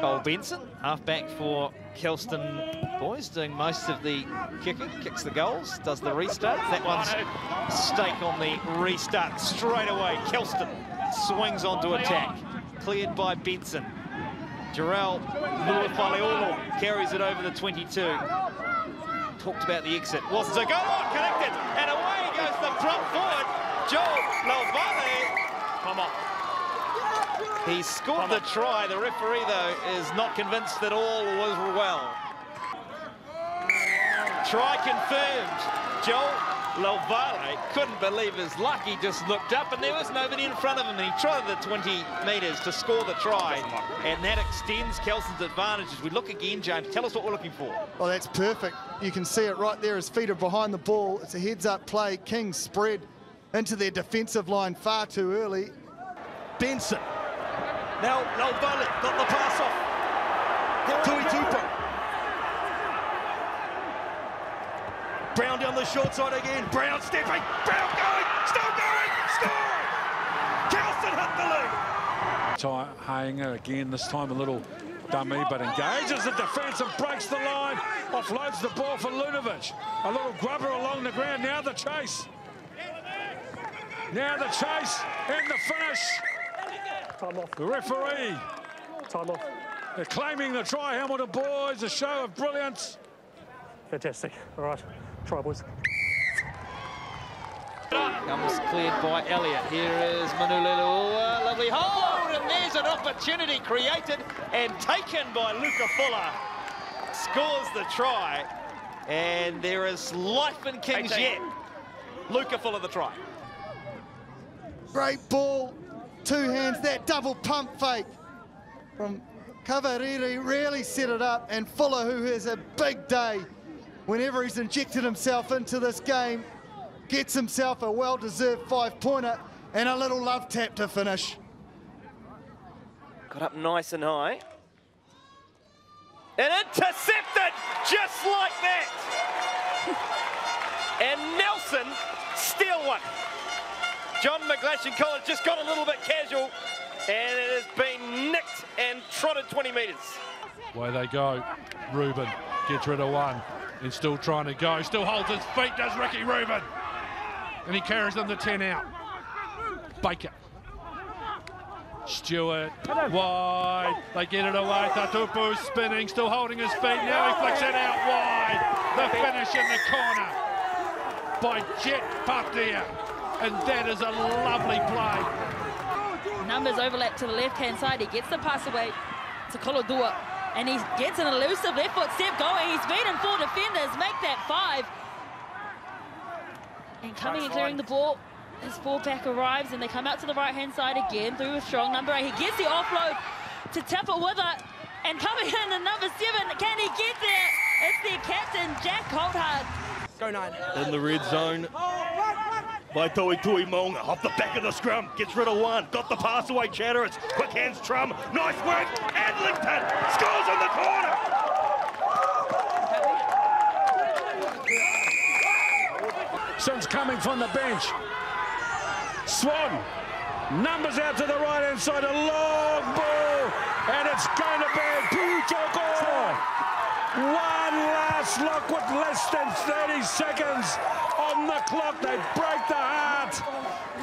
Cole Benson, halfback for Kelston boys, doing most of the kicking, kicks the goals, does the restart. That one's stake on the restart straight away. Kelston swings onto attack, cleared by Benson. Jarrell Luafaleolo carries it over the 22. Talked about the exit. Wasn't a goal, oh, connected, and away goes the front forward, Joel Lauvale. Come on. He scored the try. The referee, though, is not convinced that all was well. Try confirmed. Joel Lauvale couldn't believe his luck. He just looked up and there was nobody in front of him. And he tried the 20 metres to score the try. And that extends Kelston's advantage. As we look again, James, tell us what we're looking for. Well, that's perfect. You can see it right there. His feet are behind the ball. It's a heads-up play. Kings spread into their defensive line far too early. Benson now, Lauvale got the pass off. Tui Tupo. Brown down the short side again. Brown stepping. Brown going. Still going. Score! Kelston hit the lead. Ty Hanger again, this time a little dummy, but engages the defence and breaks the line. Offloads the ball for Lunovic. A little grubber along the ground. Now the chase. Now the chase and the finish. Time off. The referee. Time off. They're claiming the try, Hamilton boys, a show of brilliance. Fantastic. All right, try, boys. Comes cleared by Elliott. Here is Manulelu. Lovely hold, and there's an opportunity created and taken by Luca Fuller. Scores the try, and there is life in Kings 18. yet. Luca Fuller the try. Great ball two hands, that double pump fake from Kavariri really set it up and Fuller, who has a big day whenever he's injected himself into this game, gets himself a well-deserved five-pointer and a little love tap to finish. Got up nice and high. And intercepted just like that. and Nelson steal one. John McGlashan College just got a little bit casual and it has been nicked and trotted 20 metres. Way they go. Ruben gets rid of one and still trying to go. Still holds his feet, does Ricky Ruben. And he carries them to 10 out. Baker. Stewart, wide, they get it away, Tatupu spinning, still holding his feet, now he flicks it out wide, the finish in the corner by Jet Patia and that is a lovely play. Numbers overlap to the left-hand side. He gets the pass away to Kolodua, and he gets an elusive left foot step going. He's beaten four defenders, make that five. And coming and clearing the ball, his fullback arrives, and they come out to the right-hand side again through a strong number eight. He gets the offload to tap it with it, and coming in the number seven, can he get there? It's their captain, Jack Coulthard. Go nine. In the red zone, oh, by Tui Tui Maunga. Off the back of the scrum. Gets rid of one. Got the pass away, Chatteris. Quick hands, Trum. Nice work. Adlington scores in the corner. Since coming from the bench. Swan numbers out to the right hand side. A long ball. And it's going to be Puchoko. One last look with less than 30 seconds on the clock. They break the heart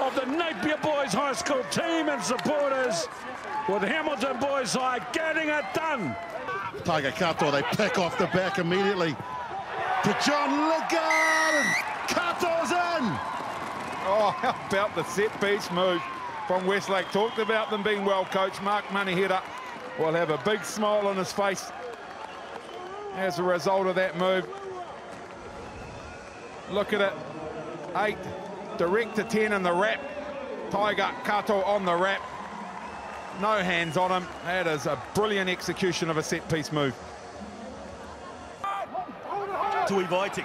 of the Napier Boys High School team and supporters with Hamilton Boys High getting it done. Tiger Kato, they pick off the back immediately to John Liggard. Kato's in. Oh, how about the set piece move from Westlake? Talked about them being well coached. Mark Moneyheader will have a big smile on his face as a result of that move. Look at it. Eight, direct to 10 in the wrap. Tiger Kato on the wrap. No hands on him. That is a brilliant execution of a set-piece move. Tui Vaiting.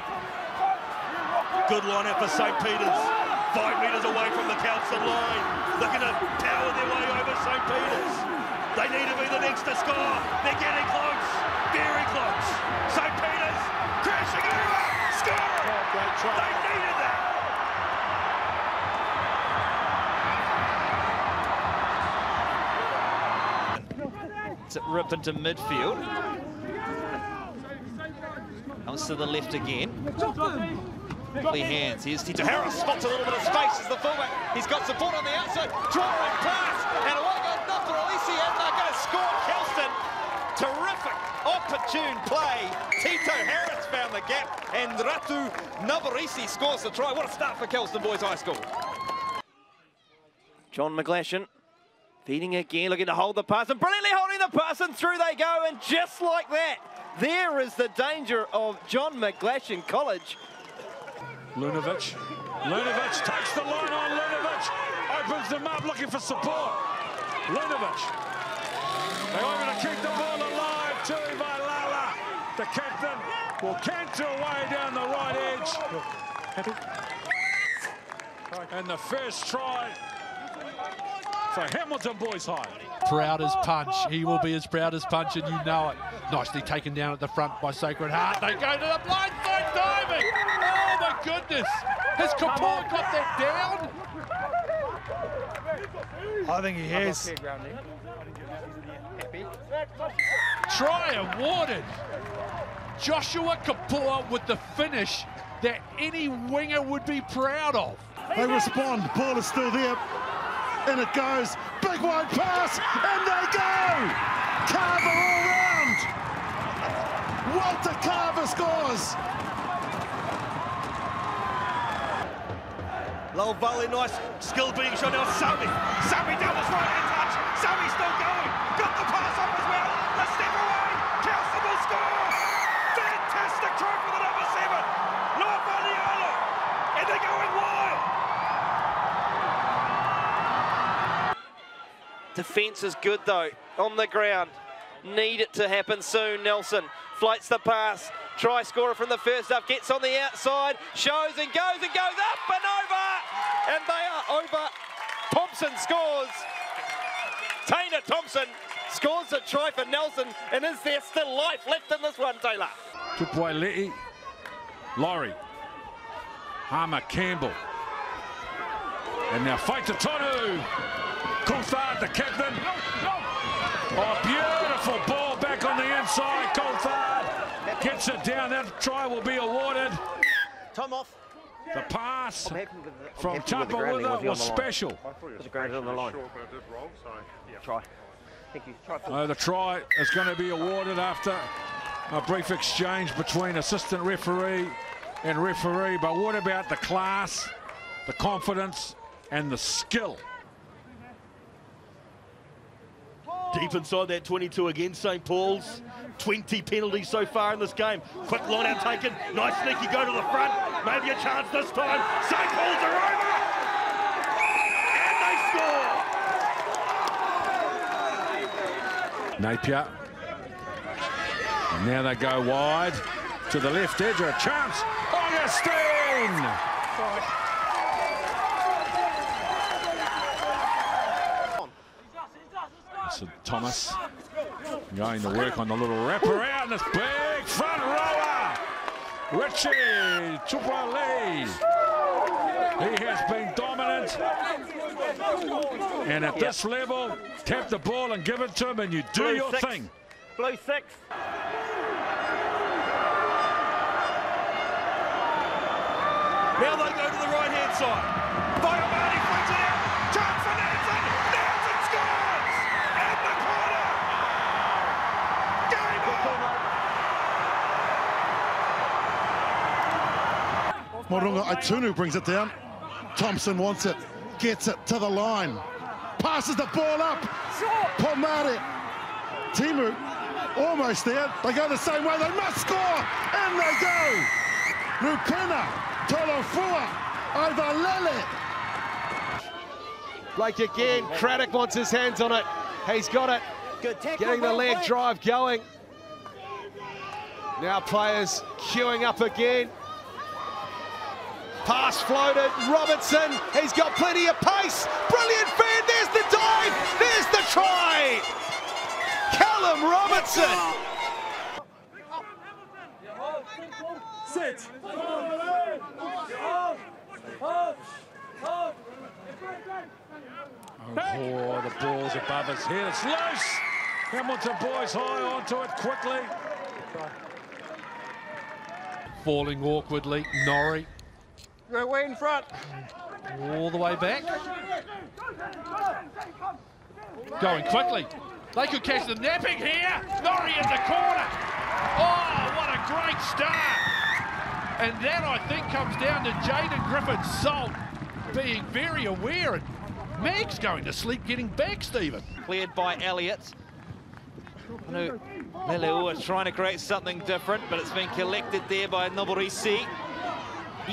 Good line out for St. Peter's. Five metres away from the Kelston line. They're going to power their way over St. Peter's. They need to be the next to score. They're getting close. Very close. St. Peter's crashing over. Score! Great try. They needed that. lets it rip into midfield. Comes to the left again. Quickly hands. Here's Tito Harris. Spots a little bit of space as the fullback. He's got support on the outside. Drawing pass. And away goes Nafta Alisi. And they're going to score Kelston. Terrific, opportune play. Tito Harris found the gap. And Ratu Navarisi scores the try. What a start for Kelston Boys High School. John McGlashan feeding again, looking to hold the pass and brilliantly holding the pass and through they go and just like that, there is the danger of John McGlashan College. Lunovic. Lunovic takes the line on Lunovic. Opens them up looking for support. Lunovic. They are going to keep the ball alive. Tui Vailala. The captain will canter away down the right edge. And the first try for Hamilton Boys High. Proud as punch. He will be as proud as punch, and you know it. Nicely taken down at the front by Sacred Heart. They go to the blind side diving. Oh my goodness. Has Kapoor got that down? I think he has. Try awarded. Joshua Kapoor with the finish that any winger would be proud of. They respond. Ball is still there. And it goes. Big wide pass. And they go. Carver all round. Walter Carver scores. Low volley, nice skill being shown now. Sammy. Sammy down his right hand touch. Sammy still going. Got the pass Defence is good though, on the ground. Need it to happen soon, Nelson. Floats the pass. Try scorer from the first half. Gets on the outside. Shows and goes and goes up and over. And they are over. Thompson scores. Taylor Thompson scores a try for Nelson. And is there still life left in this one, Taylor? Tupuai Laurie. Harmer Campbell. And now Fatutonu. Coulthard, the captain. Oh, beautiful ball back on the inside. Coulthard gets it down. That try will be awarded. Time off. The pass I'm happy with the, I'm from happy with the grounding. Tapawitha Was he on was the line? special. Was the grounding on the line? Try. Thank you. Try Uh, the try is going to be awarded after a brief exchange between assistant referee and referee. But what about the class, the confidence, and the skill? Deep inside that 22 again, St. Paul's. 20 penalties so far in this game. Quick line out taken. Nice sneaky go to the front. Maybe a chance this time. St. Paul's are over. And they score. Napier. And now they go wide to the left edge. A chance. Oh, Augustine! So Thomas going to work on the little wraparound. This big front rower. Richie Tupale. He has been dominant. And at this level, tap the ball and give it to him and you do Blue your six. thing. Blue six. Now they go to the right hand side. Morunga Aitunu brings it down. Thompson wants it. Gets it to the line. Passes the ball up. Pomare. Timu almost there. They go the same way. They must score. And they go. Rupena. Tolofua. Ivalele. Blake again. Craddock wants his hands on it. He's got it. Getting the leg drive going. Now players queuing up again. Pass floated. Robertson. He's got plenty of pace. Brilliant fan. There's the dive. There's the try. Callum Robertson. Sit. Oh, the ball's above his head. It's loose. Hamilton boys high onto it quickly. Falling awkwardly, Norrie. Go way in front. All the way back. Going quickly. They could catch the napping here. Norrie in the corner. Oh, what a great start. And that, I think, comes down to Jaden Griffin Salt being very aware. And Mag's going to sleep getting back, Stephen. Cleared by Elliott. Leleua trying to create something different, but it's been collected there by Noborisi.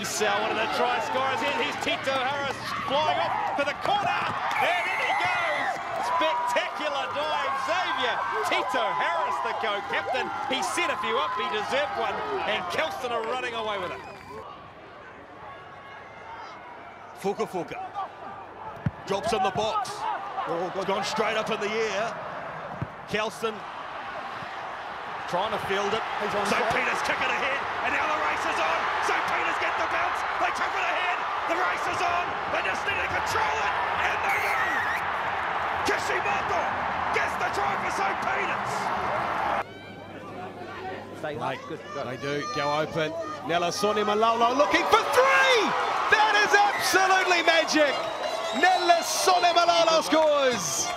Isa, one of the try scorers in. Here's Tito Harris flying off for the corner. And in he goes. Spectacular dive, Xavier. Tito Harris, the co-captain. He set a few up. He deserved one. And Kelston are running away with it. Fuka Fuka. Drops in the box. Oh, gone straight up in the air. Kelston trying to field it. St. Peter's kicking ahead, and now the race is on. St. Peter's get the bounce. They took it ahead. The race is on. They just need to control it, and they do. Kishimoto gets the try for St. Peter's. They, good, good. they do go open. Nelasoni Malolo looking for three. That is absolutely magic. Nelasoni Malolo scores.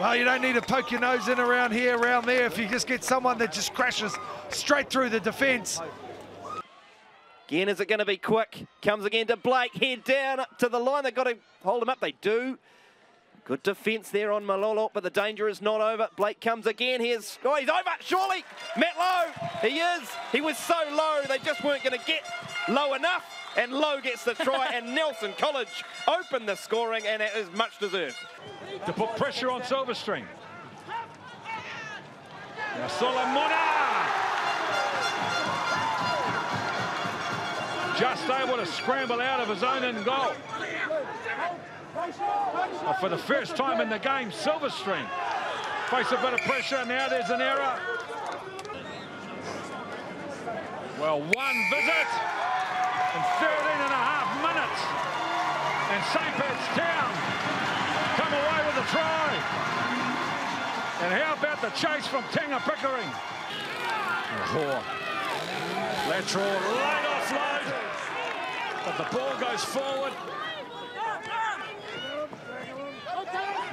Well, you don't need to poke your nose in around here, around there. If you just get someone that just crashes straight through the defence. Again, is it going to be quick? Comes again to Blake. Head down to the line. They've got to hold him up. They do. Good defence there on Malolo, but the danger is not over. Blake comes again. Here's, oh, he's over, surely. Matt Lowe, he is. He was so low, they just weren't going to get low enough. And Lowe gets the try, and Nelson College opened the scoring, and it is much deserved. To put pressure on Silverstream. Now Solomona! Just able to scramble out of his own end goal. For the first time in the game, Silverstream face a bit of pressure. Now there's an error. Well, one visit in 13 and a half minutes. And St. Pat's Town come away with a try. And how about the chase from Tenga Pickering? Oh, lateral late offload. But the ball goes forward.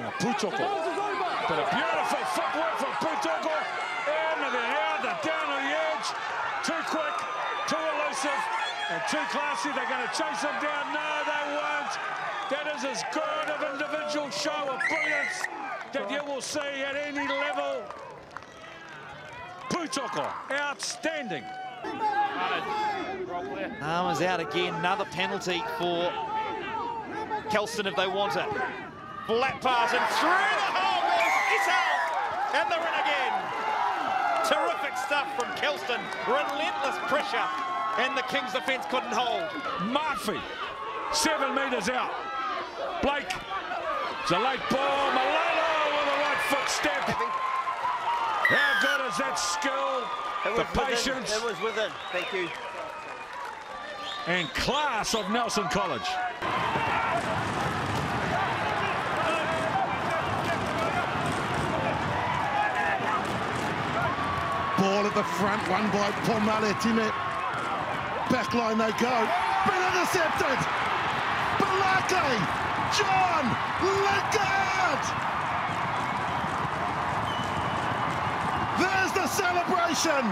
Now Putoko. But a beautiful footwork from Putoko. And now they're down on the edge. Too quick, too elusive, and too classy. They're going to chase him down. No, they won't. That is as good of individual show of brilliance that you will see at any level. Putoko, outstanding. Arm is out again. Another penalty for Kelston if they want it. Flat pass and through the hole goes Isao. And they're in again. Terrific stuff from Kelston. Relentless pressure. And the Kings defence couldn't hold. Murphy, seven metres out. Blake, it's a late ball. Malolo with a right foot step. How good is that skill? The patience. It was within. Thank you. And class of Nelson College. Ball at the front, one by Pomale Timet. Back line they go. Been intercepted. Balake. John Lingard. There's the celebration.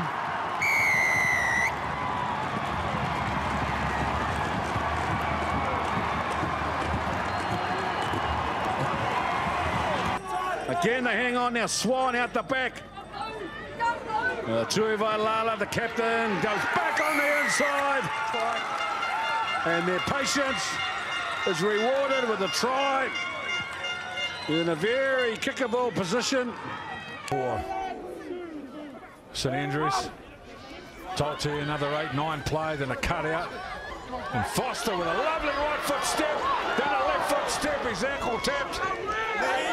Again, they hang on now. Swan out the back. Uh, Tui Vailala, the captain, goes back on the inside. And their patience is rewarded with a try. In a very kickable position. For St Andrews. Totti, another 8-9 play, then a cutout. And Foster with a lovely right foot step, then a left foot step, his ankle tapped.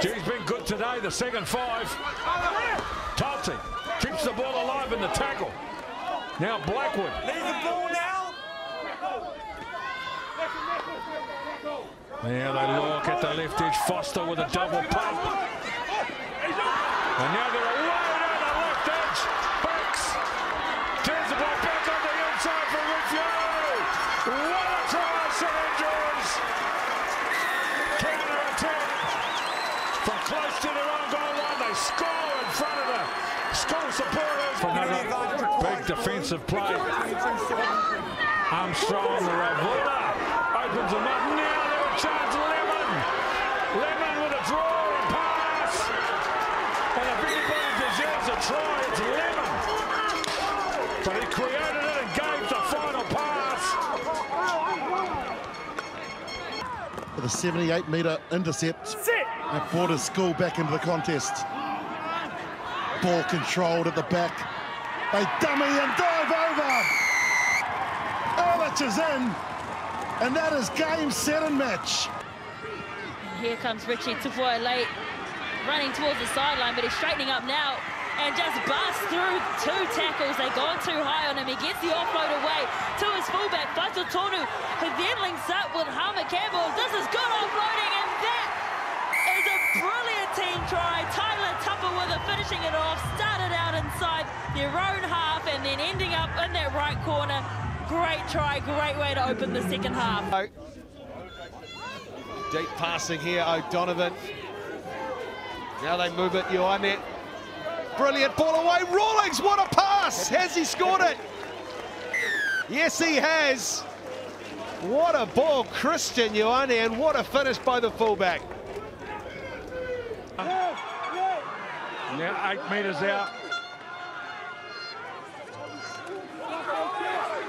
He's been good today, the second five. Totti keeps the ball alive in the tackle. Now Blackwood. Leave the ball now. Now they look at the left edge. Foster with a double pump. And now they're away down the left edge. Banks turns the ball back on the inside for review. What a try, St Andrews. Counter attack from close to their own goal line. They score in front of the school supporters. Another big defensive play. Armstrong, Ravula opens them up. Now they're a chance. Lemon. Lemon with a draw and pass. And if anybody deserves a try, it's Lemon. But he created it and gave the final pass. With a 78 metre intercept. And brought his school back into the contest. Ball controlled at the back. They dummy and dive over. Ehrlich is in. And that is game, set and match. Here comes Richie Tufua late, running towards the sideline, but he's straightening up now and just busts through two tackles. They've gone too high on him. He gets the offload away to his fullback, Fatutonu, who then links up with Harmer Campbell. This is good offloading, and that is a brilliant team try. Tyler Tupper with it, finishing it off. Started out inside their own half and then ending up in that right corner. Great try, great way to open the second half. Oh. Deep passing here, O'Donovan. Now they move it, Ioane. Brilliant ball away, Rawlings, what a pass! Has he scored it? Yes, he has. What a ball, Christian Ioane, and what a finish by the fullback. Now eight metres out.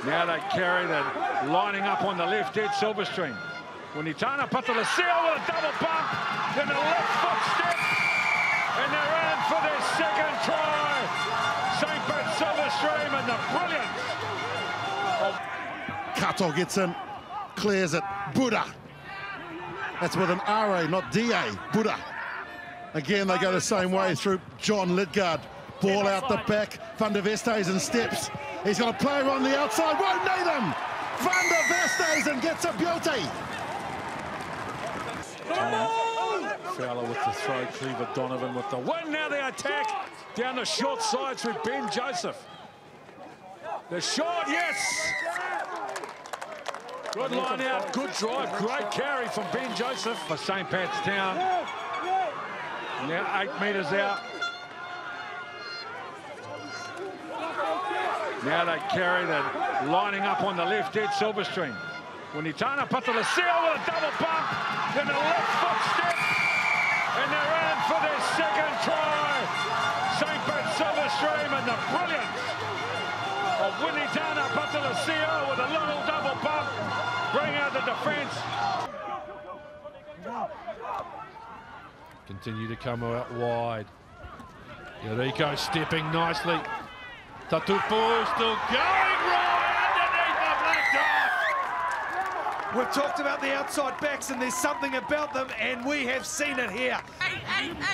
Now they carry the lining up on the left edge, Silverstream. Winitana Patalasio with a double bump, then a left foot step, and they're in for their second try. St. Pat Silverstream and the brilliance Kato gets in, clears it. Buddha. That's with an RA, not DA. Buddha. Again, they go the same way through John Lidgard. Ball out the back. Van der Westhuizen steps. He's got a player on the outside. Won't need him. Van der and gets a beauty. Fowler with the throw, Cleaver Donovan with the win. Now the attack down the short side through Ben Joseph. The shot, yes! Good line out, good drive, great carry from Ben Joseph for St. Pat's Town. Now eight metres out. Now they carry the lining up on the left edge, Silverstream. Winitana Patalasio with a double bump, then a left foot step, and they're in for their second try. St. Pat Silverstream and the brilliance of Winitana Patalasio with a little double bump, bring out the defence. Continue to come out wide. Yuriko stepping nicely. Tatupu still going right underneath the black dot. We've talked about the outside backs and there's something about them and we have seen it here.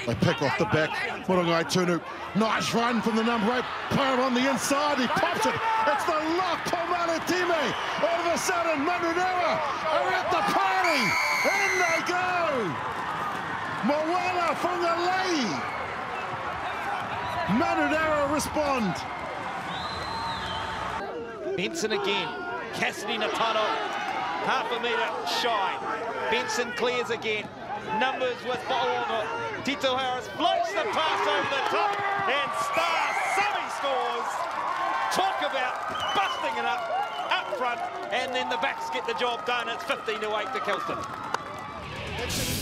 They pick off the back. Murangai Tunu. Nice run from the number eight player on the inside. He pops it. It's the lock. Pomana Time. All of a sudden, Manurewa are at the party. In they go. Moana Fungalei. Manurewa respond. Benson again. Cassidy Natano. Half a metre shy. Benson clears again. Numbers with Ba'ono. Tito Harris floats the pass over the top. And Star Sammy scores. Talk about busting it up, up front. And then the backs get the job done. It's 15 to 8 to Kelston.